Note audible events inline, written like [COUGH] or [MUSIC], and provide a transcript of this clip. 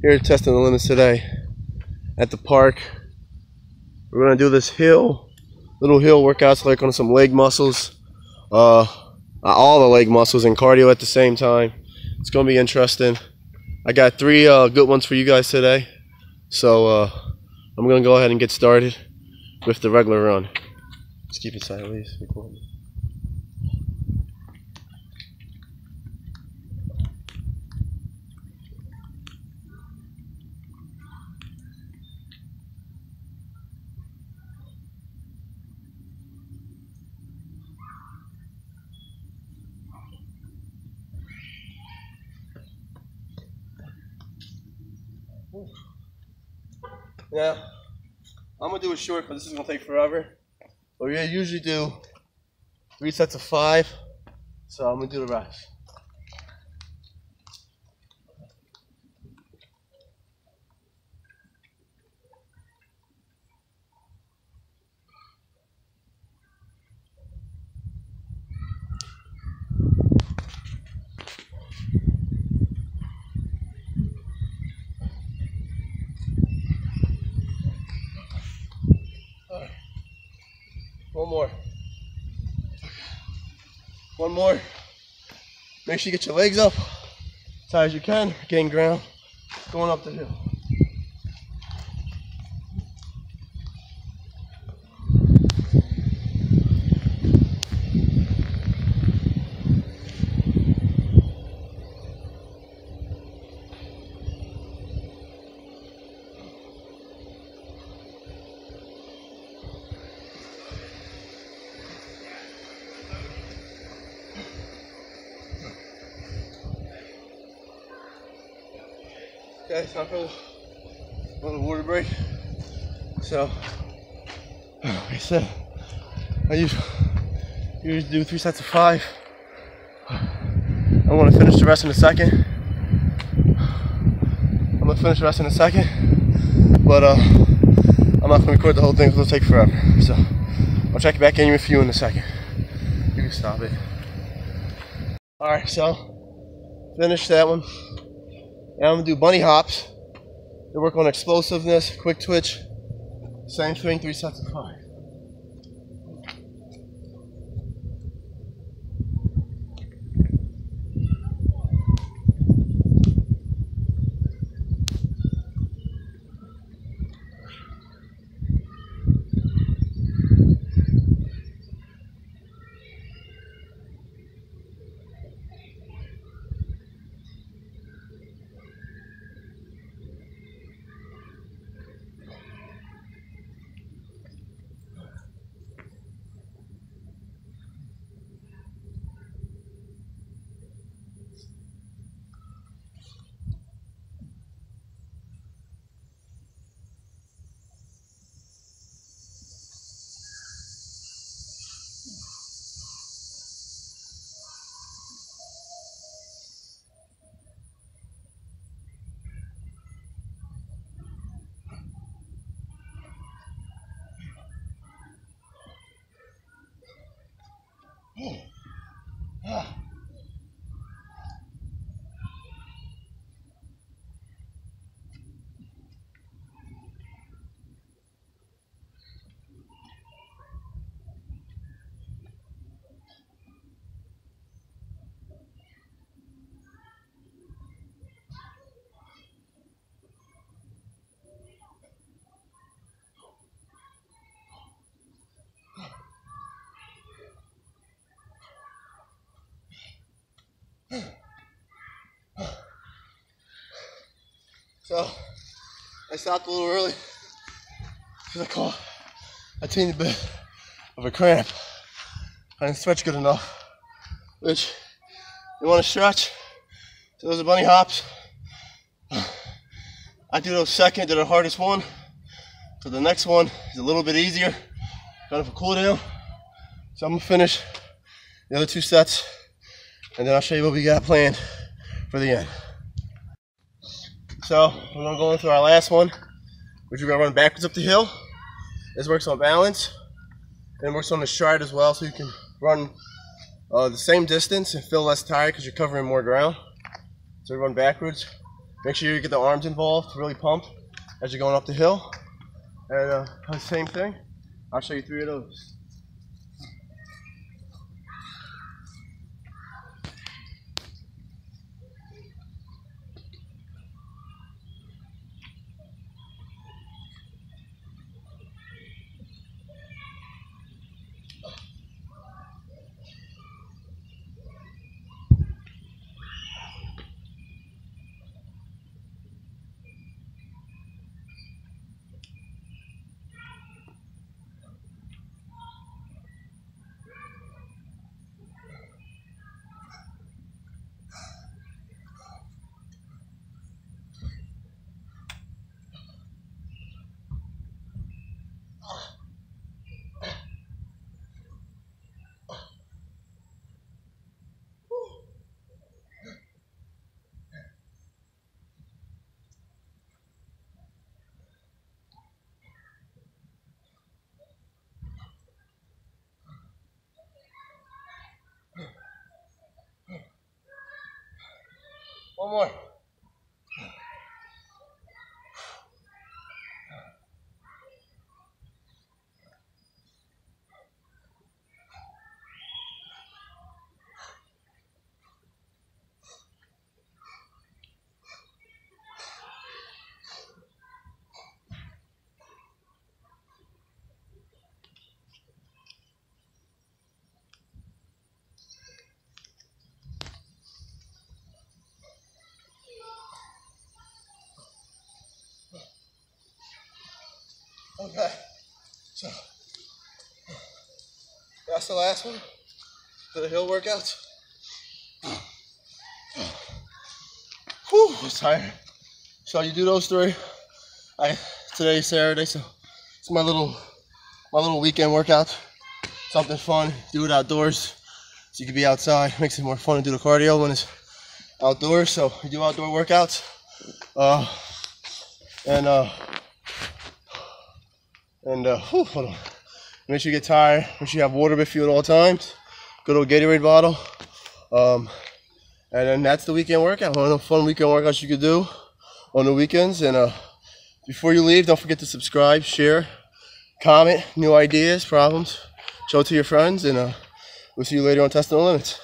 Here testing the limits today at the park. We're gonna do this hill, little hill workouts like on some leg muscles, uh, all the leg muscles and cardio at the same time. It's gonna be interesting. I got three uh, good ones for you guys today. So uh, I'm gonna go ahead and get started with the regular run. Just keep it sideways. Recording. Now, I'm gonna do it short because this is gonna take forever. But we usually do three sets of five, so I'm gonna do the rest. One more. One more. Make sure you get your legs up as high as you can. Gain ground. Going up the hill. Time for a little water break. So, [SIGHS] like I said, I usually, usually do three sets of five. I want to finish the rest in a second. I'm gonna finish the rest in a second, but uh, I'm not gonna record the whole thing. It'll take forever. So, I'll check back in with you in a second. You can stop it. All right, so finish that one. Now I'm gonna do bunny hops. They work on explosiveness, quick twitch. Same thing, three sets of five. 哎呀这个 So I stopped a little early because I caught a teeny bit of a cramp. I didn't stretch good enough. Which you want to stretch? So those are bunny hops. [SIGHS] I do those second, they're the hardest one. So the next one is a little bit easier, kind of a cool down. So I'm gonna finish the other two sets and then I'll show you what we got planned for the end. So we're gonna go into our last one, which we're gonna run backwards up the hill. This works on balance and works on the stride as well, so you can run uh, the same distance and feel less tired because you're covering more ground. So we run backwards. Make sure you get the arms involved, really pump as you're going up the hill. And uh, same thing. I'll show you three of those. More. Okay, so that's the last one for the hill workouts. Whew, I was tired. So you do those three. I today's Saturday, so it's my little my little weekend workout. Something fun, do it outdoors. So you can be outside. Makes it more fun to do the cardio when it's outdoors. So you do outdoor workouts. Uh, and uh, and uh, whew, hold on. Make sure you get tired. Make sure you have water with you at all times. Good old Gatorade bottle. Um, and then that's the weekend workout. One of the fun weekend workouts you could do on the weekends. And uh, before you leave, don't forget to subscribe, share, comment, new ideas, problems. Show it to your friends. And uh, we'll see you later on Testing the Limits.